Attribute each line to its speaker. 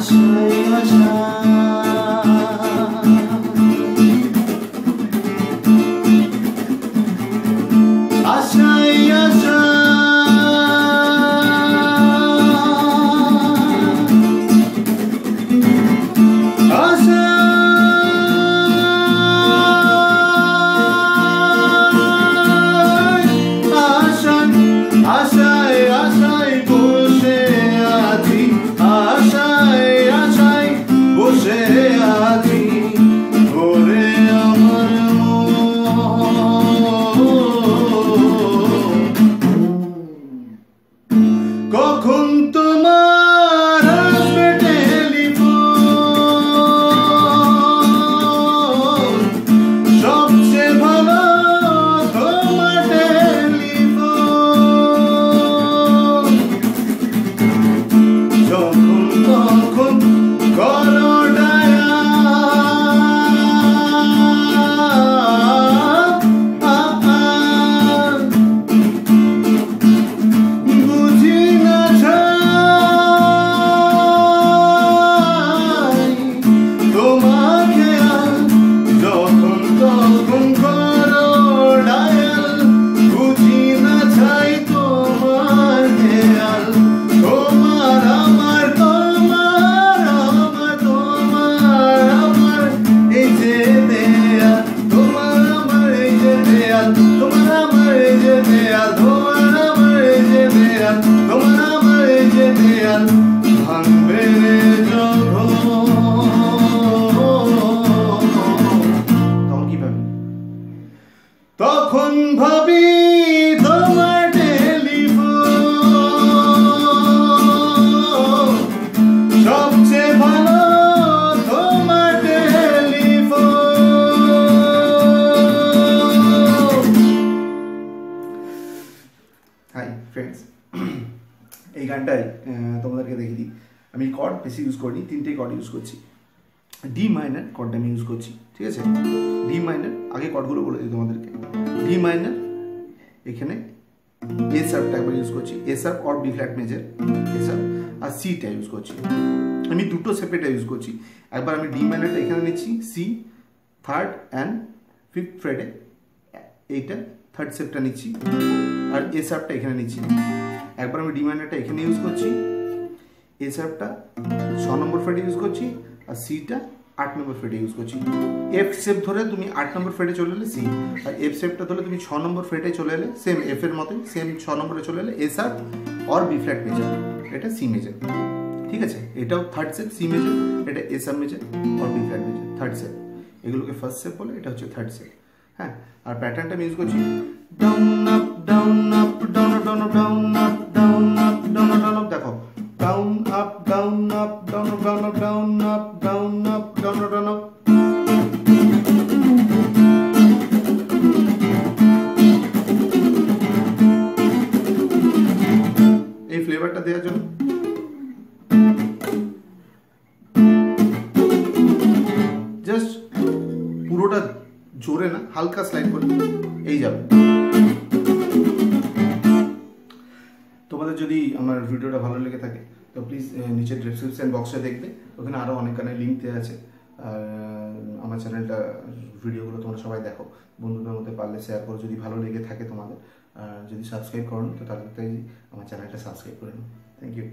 Speaker 1: So was now. এই গানটাই আহ, তোমাদেরকে দেখে দিই আমি কর্ড বেশি ইউজ করিনি তিনটে কর্ড ইউজ করছি ডি মাইনার কর্ডটা আমি ইউজ করছি ঠিক আছে ডি মাইনার আগে কর্ডগুলো বলে দিই তোমাদেরকে ডি মাইনার এখানে এ সার্ভটা একবার ইউজ করছি A sharp or B flat major A sharp আর সিটা ইউজ করছি আমি দুটো সেপারেট ইউজ করছি একবার আমি ডি মাইনারটা এখানে নিচ্ছি সি থার্ড অ্যান্ড ফিফথ ফ্রেডে এইটা থার্ড সেপটা নিচ্ছি আর এ সার্ভটা এখানে নিচ্ছি একবার আমি ডি মাইনারটা এখানে ইউজ করছি। এ সার্ভটা ছ নম্বর ফ্রেডে ইউজ করছি আর সিটা আট নম্বর ফ্রেডে ইউজ করছি। এফ সেপ ধরে তুমি আট নম্বর ফ্রেডে চলে এলে সি আর এফ সেপটা ধরে তুমি ছ নম্বর ফ্রেডে চলে এলে সেম এফ এর মতোই সেম ছ নম্বরে চলে এলে A sharp or B flat major এটা সি মেজার ঠিক আছে? এটাও থার্ড সেপ সি মেজার এটা A sharp major or B flat major third shape এগুলোকে ফার্স্ট সেপ বলে, এটা হচ্ছে থার্ড সেপ হ্যাঁ আর প্যাটার্নটা আমি ইউজ করছি down up down up down down down up down up down down দেখো হালকা স্লাইড করে এই যাবে। তোমাদের যদি আমার ভিডিওটা ভালো লেগে থাকে, তো প্লিজ নিচে ডিসক্রিপশন বক্সে দেখবে। ওখানে আরও অনেক গানের লিঙ্ক দেওয়া আছে। আর, আমার চ্যানেলটা ভিডিওগুলো তোমরা সবাই দেখো। বন্ধুদের মধ্যে পারলে শেয়ার করো, যদি ভালো লেগে থাকে তোমাদের। আর যদি সাবস্ক্রাইব করো তো তাহলে আমার চ্যানেলটা সাবস্ক্রাইব করে নাও। Thank you